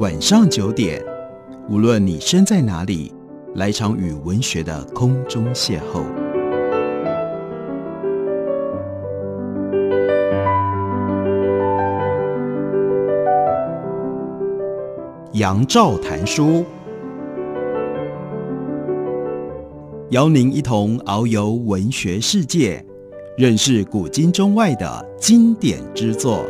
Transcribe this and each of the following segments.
晚上九点，无论你身在哪里，来场与文学的空中邂逅。杨照谈书，邀您一同遨游文学世界，认识古今中外的经典之作。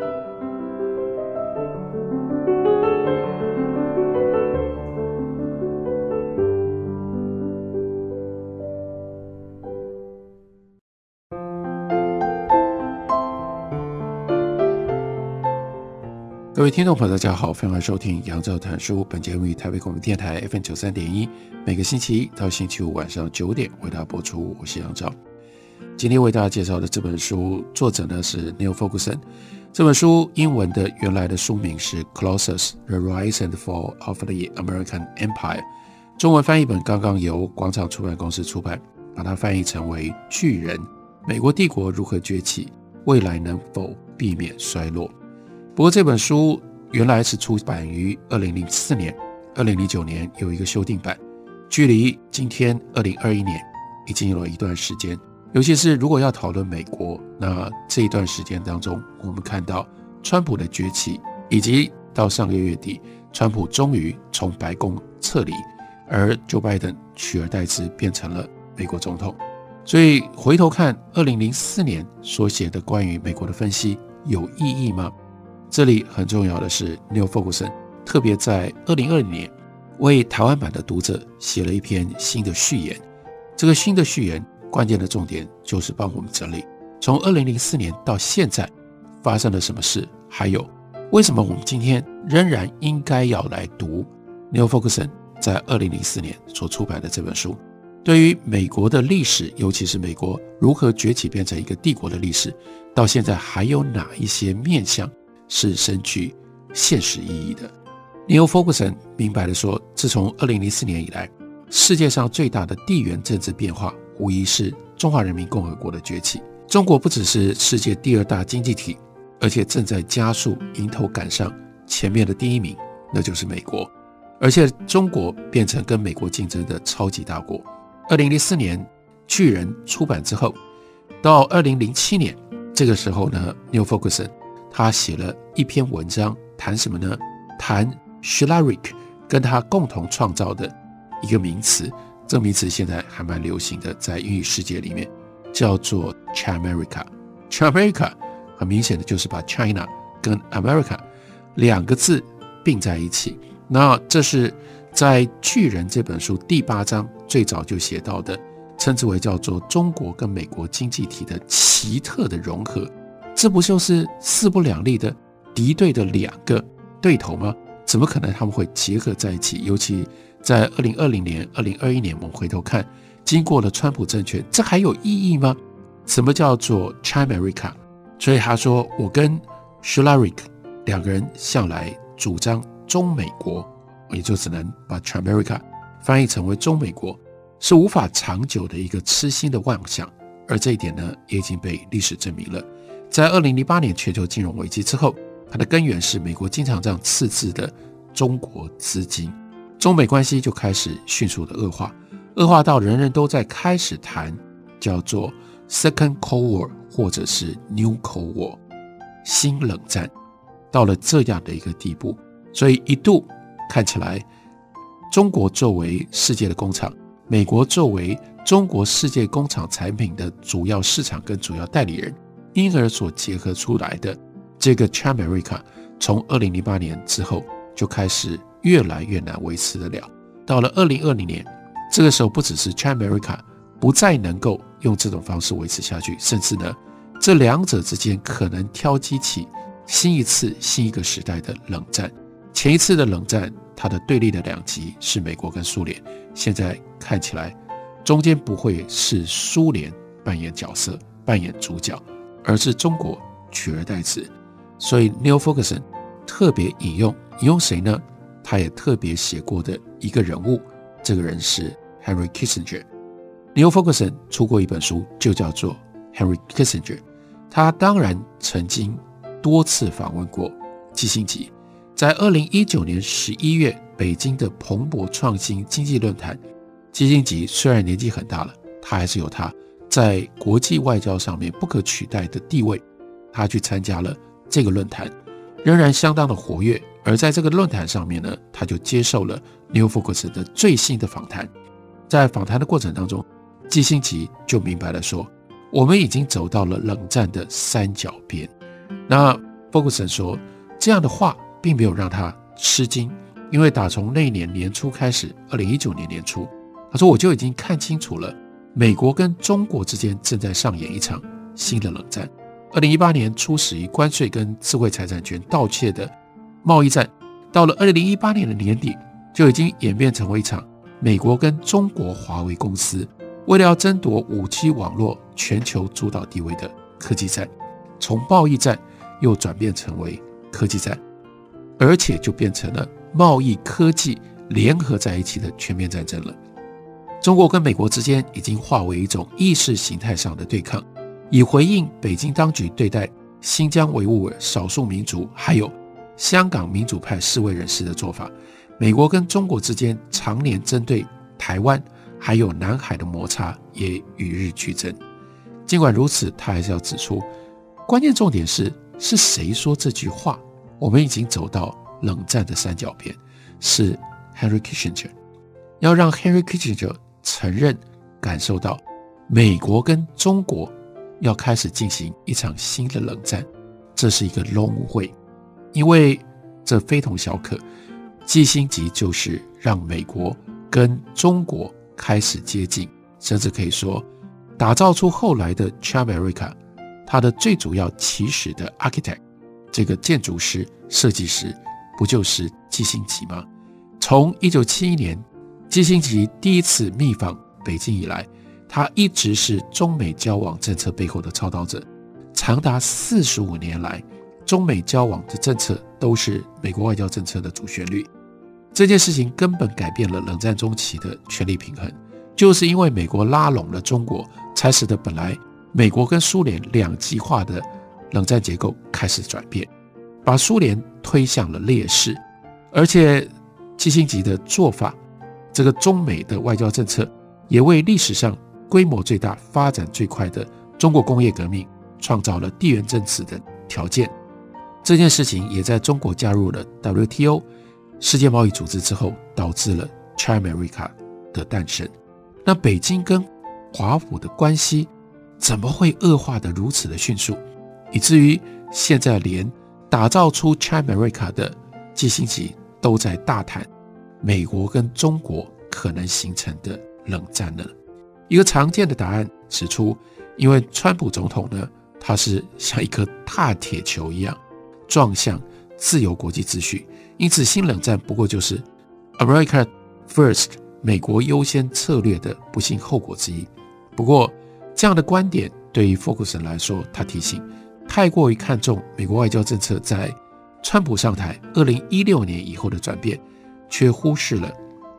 各位听众朋友，大家好，欢迎收听杨照谈书。本节目于台北广播电台 FM 九三点一，每个星期一到星期五晚上九点为大家播出。我是杨照。今天为大家介绍的这本书，作者呢是 Neil Ferguson。这本书英文的原来的书名是《Colossus: The Rise and Fall of the American Empire》，中文翻译本刚刚由广场出版公司出版，把它翻译成为《巨人：美国帝国如何崛起，未来能否避免衰落》。不过这本书原来是出版于二零零四年，二零零九年有一个修订版，距离今天二零二一年已经有了一段时间。尤其是如果要讨论美国，那这一段时间当中，我们看到川普的崛起，以及到上个月底，川普终于从白宫撤离，而 Joe Biden 取而代之变成了美国总统。所以回头看二零零四年所写的关于美国的分析有意义吗？这里很重要的是，Neil Ferguson 特别在二零二零年为台湾版的读者写了一篇新的序言。这个新的序言关键的重点就是帮我们整理从二零零四年到现在发生了什么事，还有为什么我们今天仍然应该要来读 Neil Ferguson 在二零零四年所出版的这本书。对于美国的历史，尤其是美国如何崛起变成一个帝国的历史，到现在还有哪一些面向？是深具现实意义的。Neil Ferguson 明白的说，自从2004年以来，世界上最大的地缘政治变化，无疑是中华人民共和国的崛起。中国不只是世界第二大经济体，而且正在加速迎头赶上前面的第一名，那就是美国。而且中国变成跟美国竞争的超级大国。2004年《巨人》出版之后，到2007年这个时候呢，New Ferguson。他写了一篇文章，谈什么呢？谈 s h l a r i k 跟他共同创造的一个名词，这个名词现在还蛮流行的，在英语世界里面叫做 China America。China America 很明显的就是把 China 跟 America 两个字并在一起。那这是在《巨人》这本书第八章最早就写到的，称之为叫做中国跟美国经济体的奇特的融合。这不就是势不两立的敌对的两个对头吗？怎么可能他们会结合在一起？尤其在二零二零年、二零二一年，我们回头看，经过了川普政权，这还有意义吗？什么叫做 Chimerica？所以他说，我跟 s h u l a r i k 两个人向来主张中美国，也就只能把 Chimerica 翻译成为中美国，是无法长久的一个痴心的妄想。而这一点呢，也已经被历史证明了。在二零零八年全球金融危机之后，它的根源是美国经常这样赤字的中国资金，中美关系就开始迅速的恶化，恶化到人人都在开始谈叫做 Second Cold War 或者是 New Cold War 新冷战，到了这样的一个地步，所以一度看起来，中国作为世界的工厂，美国作为中国世界工厂产品的主要市场跟主要代理人。因而所结合出来的这个 Chimerica，从二零零八年之后就开始越来越难维持得了。到了二零二零年，这个时候不只是 Chimerica 不再能够用这种方式维持下去，甚至呢，这两者之间可能挑激起新一次新一个时代的冷战。前一次的冷战，它的对立的两极是美国跟苏联，现在看起来中间不会是苏联扮演角色、扮演主角。而是中国取而代之，所以 Neil Ferguson 特别引用引用谁呢？他也特别写过的一个人物，这个人是 Henry Kissinger。Neil Ferguson 出过一本书，就叫做 Henry Kissinger。他当然曾经多次访问过基辛格，在二零一九年十一月，北京的蓬勃创新经济论坛，基辛格虽然年纪很大了，他还是有他在国际外交上面不可取代的地位。他去参加了这个论坛，仍然相当的活跃。而在这个论坛上面呢，他就接受了 New Focus 的最新的访谈。在访谈的过程当中，基辛格就明白了说：“我们已经走到了冷战的三角边。”那 Focus 说这样的话并没有让他吃惊，因为打从那年年初开始，二零一九年年初，他说我就已经看清楚了，美国跟中国之间正在上演一场新的冷战。二零一八年初始于关税跟智慧财产权盗窃的。贸易战到了二零一八年的年底，就已经演变成为一场美国跟中国华为公司为了要争夺五 G 网络全球主导地位的科技战，从贸易战又转变成为科技战，而且就变成了贸易科技联合在一起的全面战争了。中国跟美国之间已经化为一种意识形态上的对抗，以回应北京当局对待新疆维吾尔少数民族还有。香港民主派示威人士的做法，美国跟中国之间常年针对台湾还有南海的摩擦也与日俱增。尽管如此，他还是要指出，关键重点是是谁说这句话？我们已经走到冷战的三角边，是 Henry Kissinger。要让 Henry Kissinger 承认、感受到美国跟中国要开始进行一场新的冷战，这是一个 long 会。因为这非同小可，基辛格就是让美国跟中国开始接近，甚至可以说打造出后来的 Chamerica。它的最主要起始的 architect，这个建筑师、设计师，不就是基辛格吗？从一九七一年基辛格第一次密访北京以来，他一直是中美交往政策背后的操刀者，长达四十五年来。中美交往的政策都是美国外交政策的主旋律。这件事情根本改变了冷战中期的权力平衡，就是因为美国拉拢了中国，才使得本来美国跟苏联两极化的冷战结构开始转变，把苏联推向了劣势。而且基辛格的做法，这个中美的外交政策，也为历史上规模最大、发展最快的中国工业革命创造了地缘政治的条件。这件事情也在中国加入了 WTO 世界贸易组织之后，导致了 China-America 的诞生。那北京跟华府的关系怎么会恶化的如此的迅速，以至于现在连打造出 China-America 的基辛格都在大谈美国跟中国可能形成的冷战呢？一个常见的答案指出，因为川普总统呢，他是像一颗大铁球一样。撞向自由国际秩序，因此新冷战不过就是 America First 美国优先策略的不幸后果之一。不过，这样的观点对于 Focus 来说，他提醒，太过于看重美国外交政策在川普上台二零一六年以后的转变，却忽视了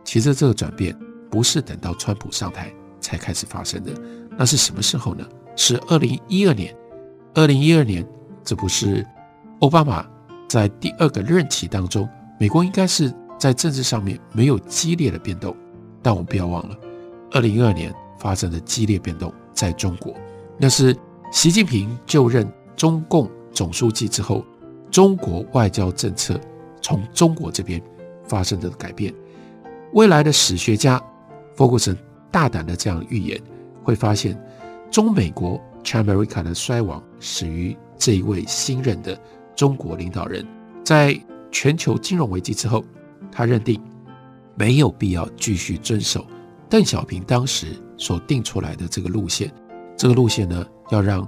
其实这个转变不是等到川普上台才开始发生的。那是什么时候呢？是二零一二年。二零一二年，这不是。奥巴马在第二个任期当中，美国应该是在政治上面没有激烈的变动，但我们不要忘了，二零一二年发生的激烈变动在中国，那是习近平就任中共总书记之后，中国外交政策从中国这边发生的改变。未来的史学家福格森大胆的这样预言，会发现中美国 （Chamerica） 的衰亡始于这一位新任的。中国领导人，在全球金融危机之后，他认定没有必要继续遵守邓小平当时所定出来的这个路线。这个路线呢，要让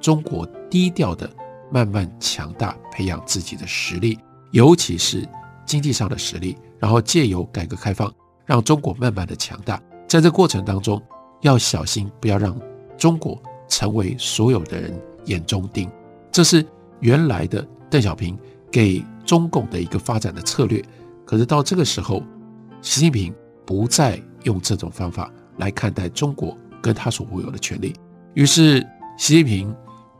中国低调的慢慢强大，培养自己的实力，尤其是经济上的实力，然后借由改革开放，让中国慢慢的强大。在这过程当中，要小心不要让中国成为所有的人眼中钉。这是。原来的邓小平给中共的一个发展的策略，可是到这个时候，习近平不再用这种方法来看待中国跟他所握有的权利，于是习近平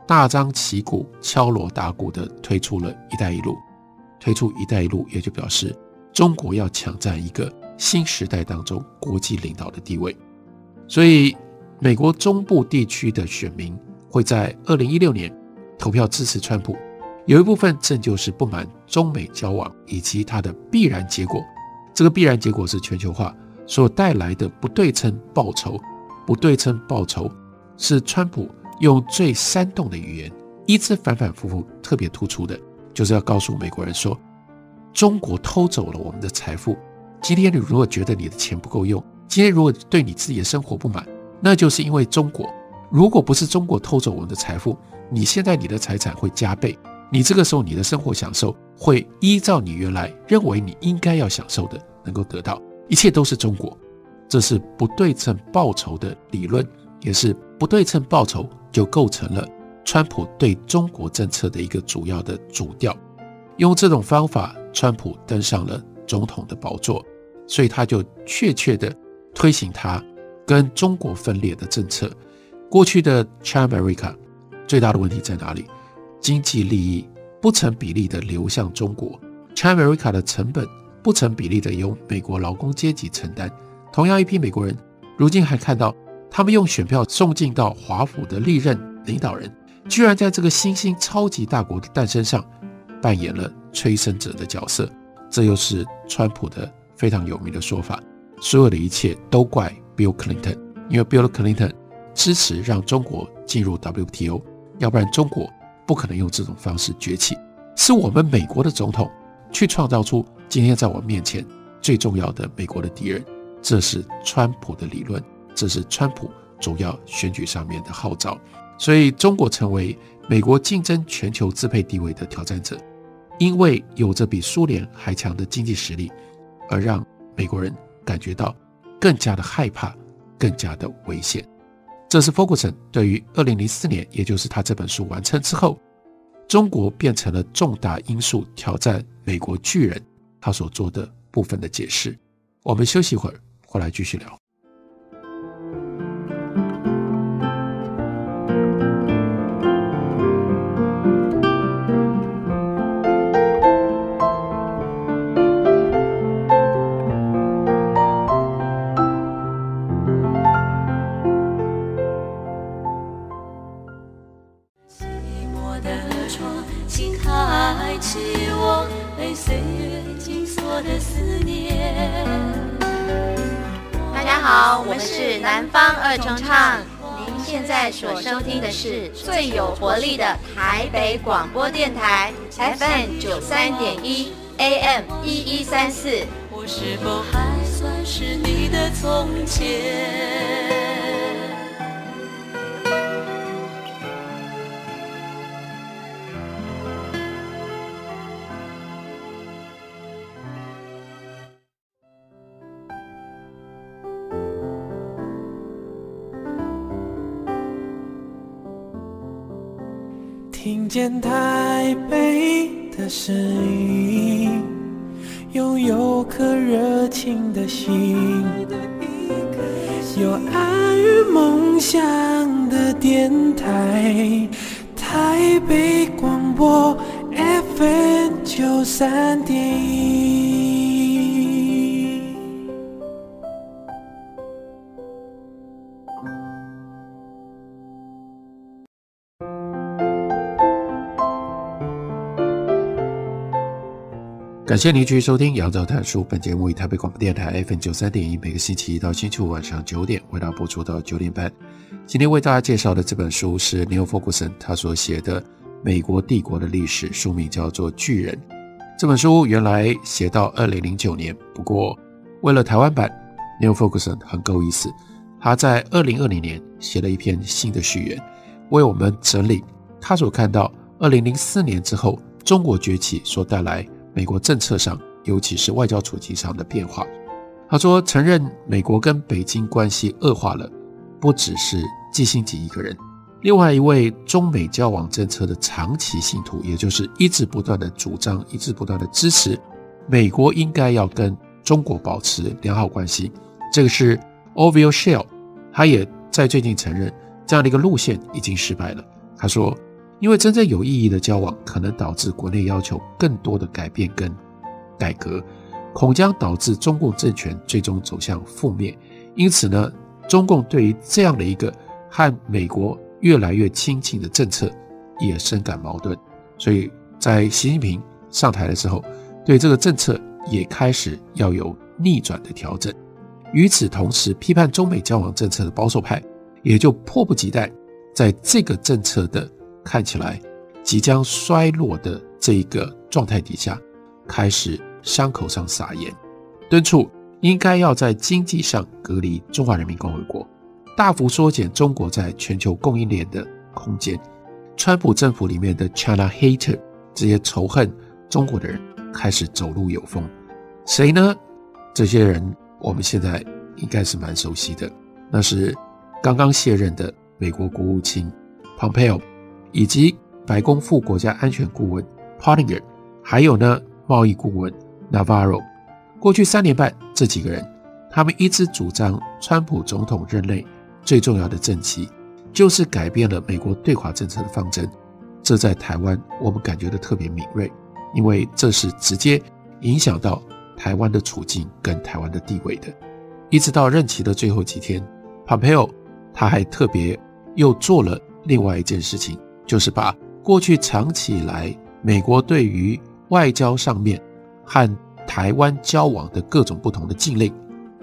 大张旗鼓、敲锣打鼓地推出了一带一路。推出“一带一路”，也就表示中国要抢占一个新时代当中国际领导的地位。所以，美国中部地区的选民会在二零一六年投票支持川普，有一部分正就是不满中美交往以及它的必然结果。这个必然结果是全球化所带来的不对称报酬。不对称报酬是川普用最煽动的语言，一直反反复复特别突出的，就是要告诉美国人说：中国偷走了我们的财富。今天你如果觉得你的钱不够用，今天如果对你自己的生活不满，那就是因为中国。如果不是中国偷走我们的财富，你现在你的财产会加倍，你这个时候你的生活享受会依照你原来认为你应该要享受的能够得到，一切都是中国。这是不对称报酬的理论，也是不对称报酬就构成了川普对中国政策的一个主要的主调。用这种方法，川普登上了总统的宝座，所以他就确切的推行他跟中国分裂的政策。过去的 China America 最大的问题在哪里？经济利益不成比例的流向中国，China America 的成本不成比例的由美国劳工阶级承担。同样一批美国人，如今还看到他们用选票送进到华府的历任领导人，居然在这个新兴超级大国的诞生上扮演了催生者的角色。这又是川普的非常有名的说法：所有的一切都怪 Bill Clinton，因为 Bill Clinton 支持让中国进入 WTO，要不然中国不可能用这种方式崛起。是我们美国的总统去创造出今天在我面前最重要的美国的敌人。这是川普的理论，这是川普主要选举上面的号召，所以中国成为美国竞争全球支配地位的挑战者，因为有着比苏联还强的经济实力，而让美国人感觉到更加的害怕，更加的危险。这是 Ferguson 对于二零零四年，也就是他这本书完成之后，中国变成了重大因素挑战美国巨人，他所做的部分的解释。我们休息一会儿。回来继续聊。活力的台北广播电台，FM 九三点一，AM 一一三四。我是否还算是你的从前？见台北的声音，拥有颗热情的心，有爱与梦想的电台，台北广播 FM 九三点一。感谢您继续收听《杨照谈书》。本节目以台北广播电台 FM 九三点一，每个星期一到星期五晚上九点为大家播出到九点半。今天为大家介绍的这本书是 Neil Ferguson 他所写的《美国帝国的历史》，书名叫做《巨人》。这本书原来写到二零零九年，不过为了台湾版，Neil Ferguson 很够意思，他在二零二零年写了一篇新的序言，为我们整理他所看到二零零四年之后中国崛起所带来。美国政策上，尤其是外交处境上的变化。他说，承认美国跟北京关系恶化了，不只是季辛吉一个人，另外一位中美交往政策的长期信徒，也就是一直不断的主张、一直不断的支持美国应该要跟中国保持良好关系。这个是 o v i l l Shell，他也在最近承认这样的一个路线已经失败了。他说，因为真正有意义的交往可能导致国内要求更多的改变跟改革，恐将导致中共政权最终走向覆灭。因此呢，中共对于这样的一个和美国越来越亲近的政策也深感矛盾，所以在习近平上台的时候，对这个政策也开始要有逆转的调整。与此同时，批判中美交往政策的保守派也就迫不及待，在这个政策的看起来即将衰落的这一个状态底下，开始伤口上撒盐，敦促应该要在经济上隔离中华人民共和国，大幅缩减中国在全球供应链的空间。川普政府里面的 China hater 这些仇恨中国的人开始走路有风，谁呢？这些人。我们现在应该是蛮熟悉的，那是刚刚卸任的美国国务卿 Pompeo，以及白宫副国家安全顾问 p a r t i n g e r 还有呢贸易顾问 Navarro。过去三年半，这几个人他们一直主张，川普总统任内最重要的政绩就是改变了美国对华政策的方针。这在台湾我们感觉的特别敏锐，因为这是直接影响到。台湾的处境跟台湾的地位的，一直到任期的最后几天，Pompeo 他还特别又做了另外一件事情，就是把过去长期以来美国对于外交上面和台湾交往的各种不同的禁令，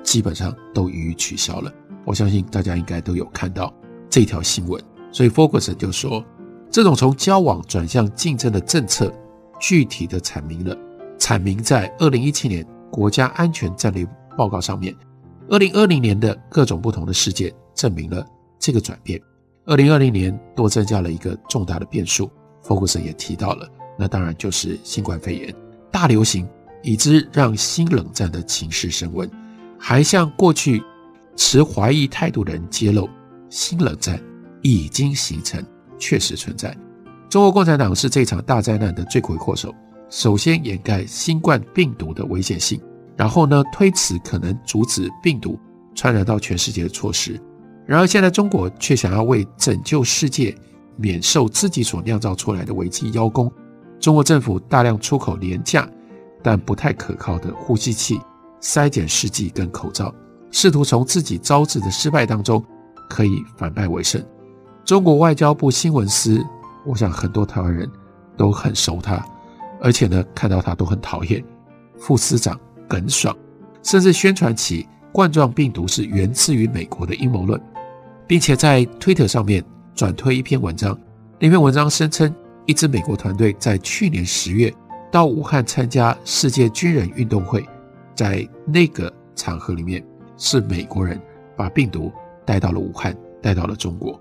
基本上都予以取消了。我相信大家应该都有看到这条新闻，所以 Focus 就说，这种从交往转向竞争的政策，具体的阐明了。阐明在二零一七年国家安全战略报告上面，二零二零年的各种不同的事件证明了这个转变。二零二零年多增加了一个重大的变数，福克森也提到了，那当然就是新冠肺炎大流行，以致让新冷战的情势升温，还向过去持怀疑态度的人揭露，新冷战已经形成，确实存在。中国共产党是这场大灾难的罪魁祸首。首先掩盖新冠病毒的危险性，然后呢推迟可能阻止病毒传染到全世界的措施。然而现在中国却想要为拯救世界免受自己所酿造出来的危机邀功。中国政府大量出口廉价但不太可靠的呼吸器、筛检试剂跟口罩，试图从自己招致的失败当中可以反败为胜。中国外交部新闻司，我想很多台湾人都很熟他。而且呢，看到他都很讨厌。副司长耿爽，甚至宣传起冠状病毒是源自于美国的阴谋论，并且在推特上面转推一篇文章。那篇文章声称，一支美国团队在去年十月到武汉参加世界军人运动会，在那个场合里面，是美国人把病毒带到了武汉，带到了中国。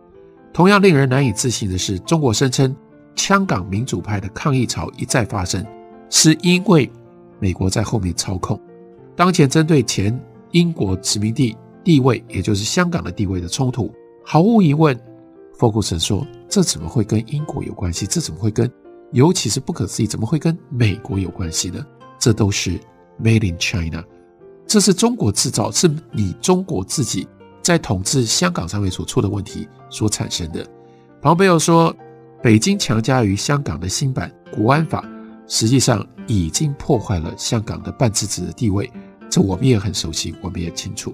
同样令人难以置信的是，中国声称。香港民主派的抗议潮一再发生，是因为美国在后面操控。当前针对前英国殖民地地位，也就是香港的地位的冲突，毫无疑问，福克森说：“这怎么会跟英国有关系？这怎么会跟，尤其是不可思议，怎么会跟美国有关系呢？这都是 Made in China，这是中国制造，是你中国自己在统治香港上面所出的问题所产生的。”庞贝尔说。北京强加于香港的新版国安法，实际上已经破坏了香港的半自治的地位。这我们也很熟悉，我们也清楚。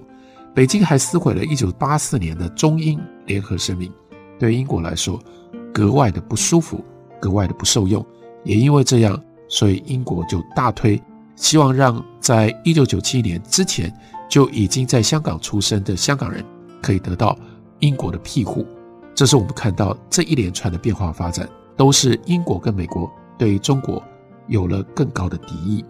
北京还撕毁了1984年的中英联合声明，对英国来说格外的不舒服，格外的不受用。也因为这样，所以英国就大推，希望让在1997年之前就已经在香港出生的香港人可以得到英国的庇护。这是我们看到这一连串的变化发展，都是英国跟美国对中国有了更高的敌意。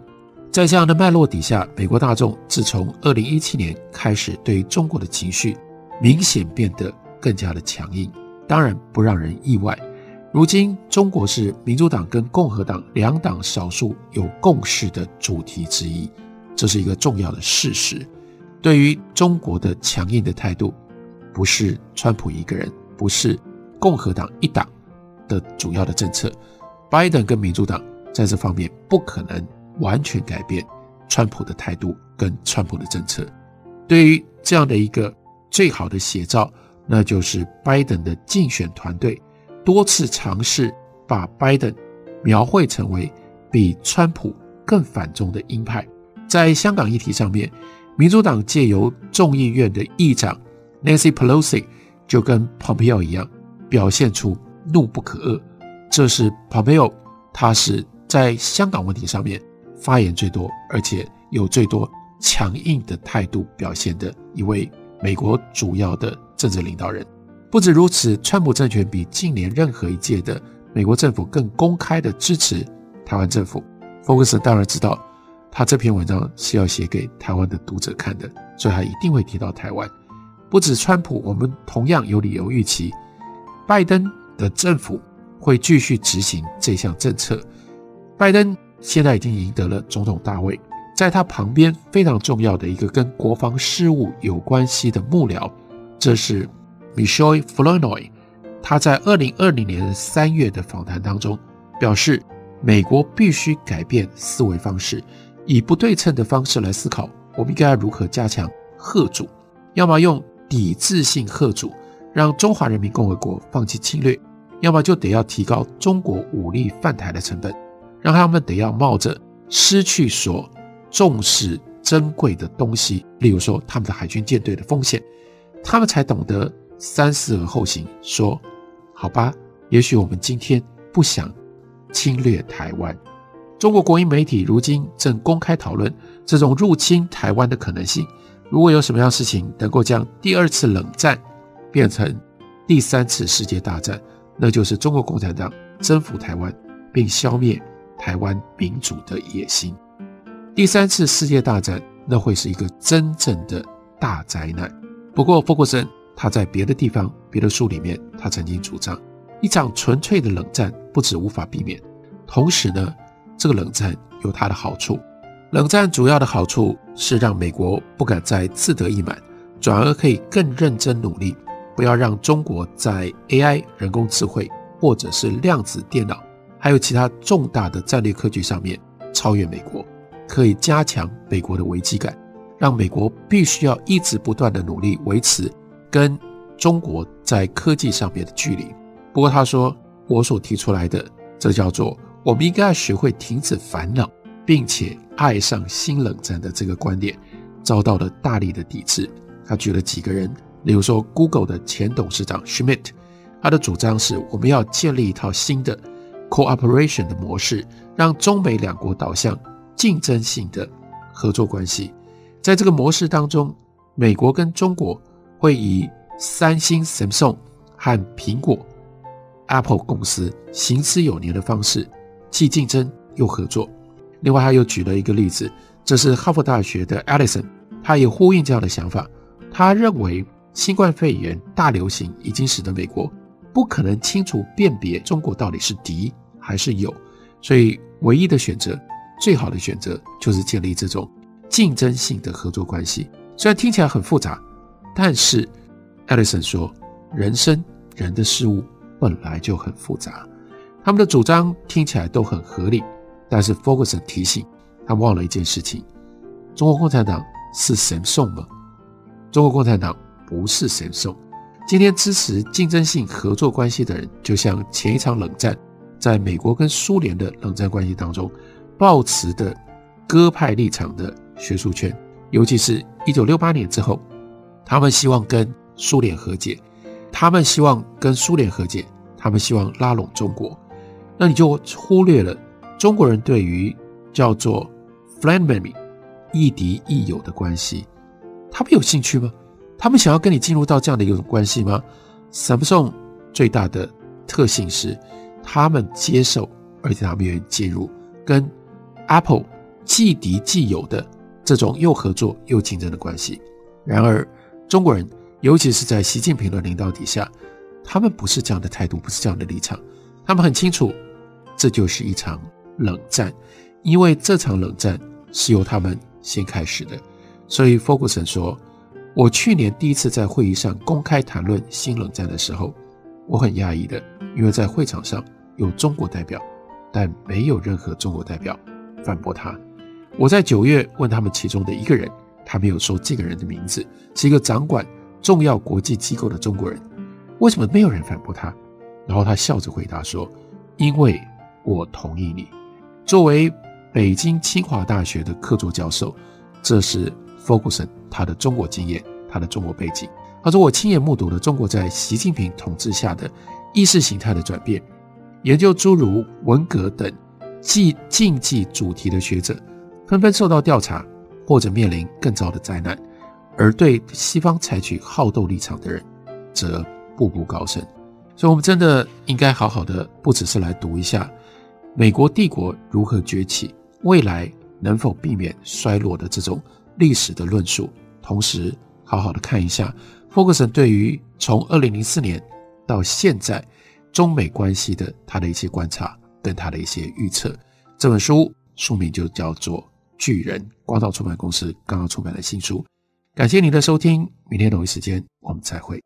在这样的脉络底下，美国大众自从二零一七年开始，对中国的情绪明显变得更加的强硬。当然不让人意外，如今中国是民主党跟共和党两党少数有共识的主题之一，这是一个重要的事实。对于中国的强硬的态度，不是川普一个人。不是共和党一党的主要的政策，拜登跟民主党在这方面不可能完全改变川普的态度跟川普的政策。对于这样的一个最好的写照，那就是拜登的竞选团队多次尝试把拜登描绘成为比川普更反中的鹰派。在香港议题上面，民主党借由众议院的议长 Nancy Pelosi 就跟 Pompeo 一样，表现出怒不可遏。这是 Pompeo，他是在香港问题上面发言最多，而且有最多强硬的态度表现的一位美国主要的政治领导人。不止如此，川普政权比近年任何一届的美国政府更公开的支持台湾政府。福克斯当然知道。他这篇文章是要写给台湾的读者看的，所以他一定会提到台湾。不止川普，我们同样有理由预期，拜登的政府会继续执行这项政策。拜登现在已经赢得了总统大位，在他旁边非常重要的一个跟国防事务有关系的幕僚，这是 Michelle Flournoy。他在二零二零年三月的访谈当中表示，美国必须改变思维方式。以不对称的方式来思考，我们应该要如何加强贺主？要么用抵制性贺主，让中华人民共和国放弃侵略；要么就得要提高中国武力犯台的成本，让他们得要冒着失去所重视珍贵的东西，例如说他们的海军舰队的风险，他们才懂得三思而后行。说好吧，也许我们今天不想侵略台湾。中国国营媒体如今正公开讨论这种入侵台湾的可能性。如果有什么样事情能够将第二次冷战变成第三次世界大战，那就是中国共产党征服台湾并消灭台湾民主的野心。第三次世界大战那会是一个真正的大灾难。不过，霍克森他在别的地方、别的书里面，他曾经主张，一场纯粹的冷战不止无法避免，同时呢。这个冷战有它的好处，冷战主要的好处是让美国不敢再自得意满，转而可以更认真努力，不要让中国在 AI 人工智慧或者是量子电脑，还有其他重大的战略科技上面超越美国，可以加强美国的危机感，让美国必须要一直不断的努力维持跟中国在科技上面的距离。不过他说，我所提出来的这叫做。我们应该要学会停止烦恼，并且爱上新冷战的这个观点，遭到了大力的抵制。他举了几个人，例如说 Google 的前董事长 Schmidt，他的主张是我们要建立一套新的 cooperation 的模式，让中美两国导向竞争性的合作关系。在这个模式当中，美国跟中国会以三星、Samsung 和苹果 Apple 公司行之有年的方式。既竞争又合作。另外，他又举了一个例子，这是哈佛大学的 Alison，他也呼应这样的想法。他认为，新冠肺炎大流行已经使得美国不可能清楚辨别中国到底是敌还是有，所以唯一的选择，最好的选择就是建立这种竞争性的合作关系。虽然听起来很复杂，但是 Allison 说，人生人的事物本来就很复杂。他们的主张听起来都很合理，但是 Ferguson 提醒他忘了一件事情：中国共产党是神送吗？中国共产党不是神送。今天支持竞争性合作关系的人，就像前一场冷战，在美国跟苏联的冷战关系当中，抱持的鸽派立场的学术圈，尤其是一九六八年之后，他们希望跟苏联和解，他们希望跟苏联和解，他们希望拉拢中国。那你就忽略了中国人对于叫做 “friend enemy” 亦敌亦友的关系，他们有兴趣吗？他们想要跟你进入到这样的一种关系吗？Samsung 最大的特性是，他们接受，而且他们愿意介入跟 Apple 既敌既友的这种又合作又竞争的关系。然而，中国人，尤其是在习近平的领导底下，他们不是这样的态度，不是这样的立场。他们很清楚，这就是一场冷战，因为这场冷战是由他们先开始的。所以，，Focuson 说：“我去年第一次在会议上公开谈论新冷战的时候，我很讶异的，因为在会场上有中国代表，但没有任何中国代表反驳他。我在九月问他们其中的一个人，他没有说这个人的名字，是一个掌管重要国际机构的中国人，为什么没有人反驳他？”然后他笑着回答说：“因为我同意你。作为北京清华大学的客座教授，这是 Ferguson 他的中国经验，他的中国背景。他说：“我亲眼目睹了中国在习近平统治下的意识形态的转变，研究诸如文革等禁禁忌主题的学者，纷纷受到调查或者面临更糟的灾难，而对西方采取好斗立场的人，则步步高升。所以，我们真的应该好好的，不只是来读一下美国帝国如何崛起，未来能否避免衰落的这种历史的论述，同时好好的看一下。” Ferguson 对于从二零零四年到现在中美关系的他的一些观察跟他的一些预测，这本书书名就叫做《巨人》，光道出版公司刚刚出版的新书。感谢您的收听，明天同一时间我们再会。